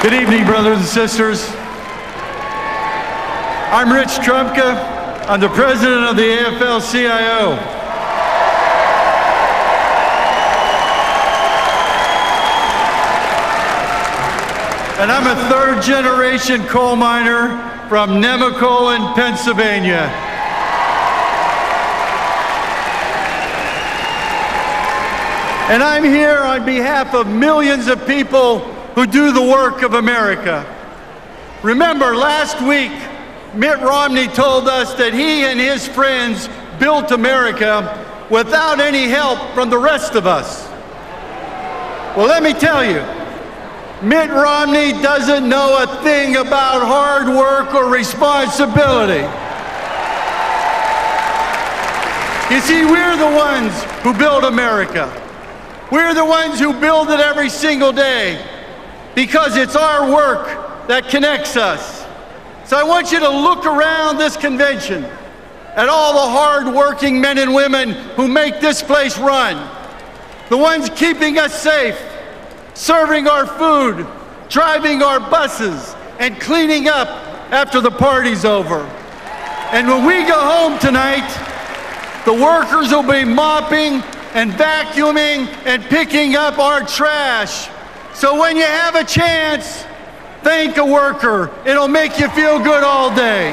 Good evening, brothers and sisters. I'm Rich Trumka. I'm the president of the AFL-CIO. And I'm a third generation coal miner from Nemacolin, Pennsylvania. And I'm here on behalf of millions of people who do the work of America. Remember, last week, Mitt Romney told us that he and his friends built America without any help from the rest of us. Well, let me tell you, Mitt Romney doesn't know a thing about hard work or responsibility. You see, we're the ones who build America. We're the ones who build it every single day because it's our work that connects us. So I want you to look around this convention at all the hard-working men and women who make this place run, the ones keeping us safe, serving our food, driving our buses, and cleaning up after the party's over. And when we go home tonight, the workers will be mopping and vacuuming and picking up our trash. So when you have a chance, thank a worker. It'll make you feel good all day.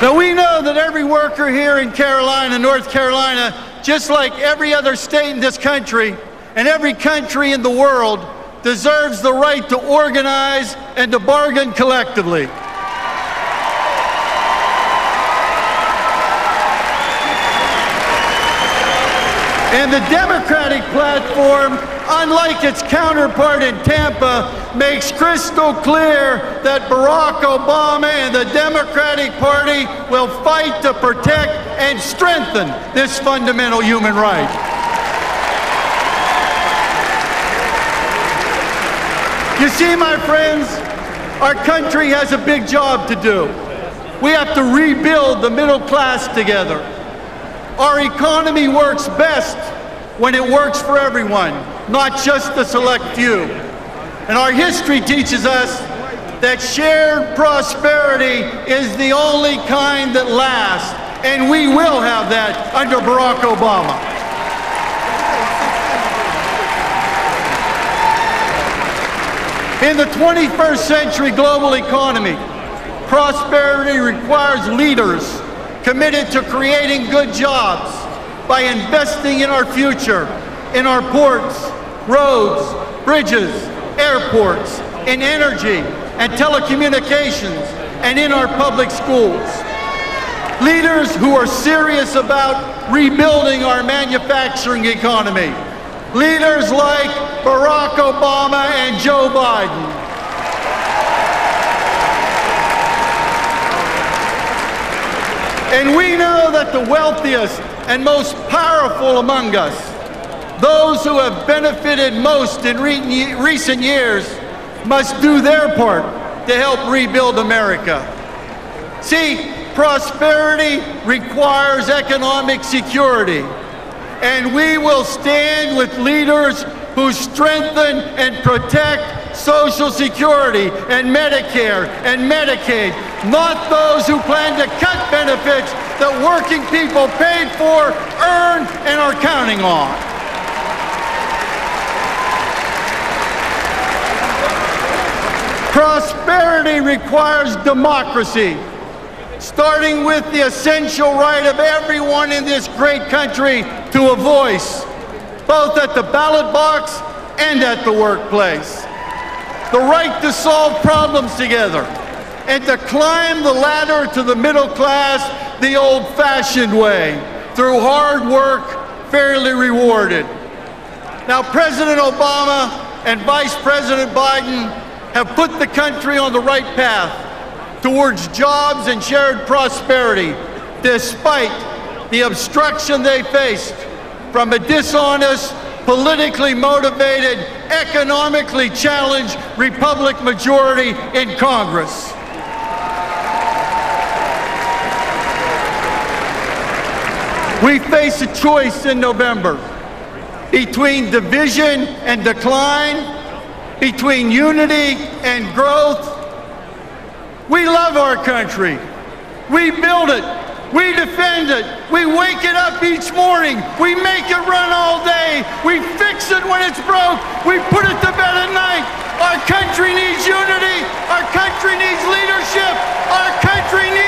Now we know that every worker here in Carolina, North Carolina, just like every other state in this country and every country in the world, deserves the right to organize and to bargain collectively. And the Democratic platform, unlike its counterpart in Tampa, makes crystal clear that Barack Obama and the Democratic Party will fight to protect and strengthen this fundamental human right. You see, my friends, our country has a big job to do. We have to rebuild the middle class together. Our economy works best when it works for everyone, not just the select few. And our history teaches us that shared prosperity is the only kind that lasts, and we will have that under Barack Obama. In the 21st century global economy, prosperity requires leaders committed to creating good jobs by investing in our future, in our ports, roads, bridges, airports, in energy and telecommunications, and in our public schools. Leaders who are serious about rebuilding our manufacturing economy. Leaders like Barack Obama and Joe Biden. And we know that the wealthiest and most powerful among us, those who have benefited most in re recent years, must do their part to help rebuild America. See, prosperity requires economic security, and we will stand with leaders who strengthen and protect Social Security and Medicare and Medicaid, not those who plan to cut benefits that working people paid for, earned, and are counting on. Prosperity requires democracy, starting with the essential right of everyone in this great country to a voice, both at the ballot box and at the workplace. The right to solve problems together and to climb the ladder to the middle class the old-fashioned way, through hard work, fairly rewarded. Now, President Obama and Vice President Biden have put the country on the right path towards jobs and shared prosperity, despite the obstruction they faced from a dishonest, politically motivated, economically challenged Republic majority in Congress. We face a choice in November between division and decline, between unity and growth. We love our country. We build it. We defend it. We wake it up each morning. We make it run all day. We fix it when it's broke. We put it to bed at night. Our country needs unity. Our country needs leadership. Our country needs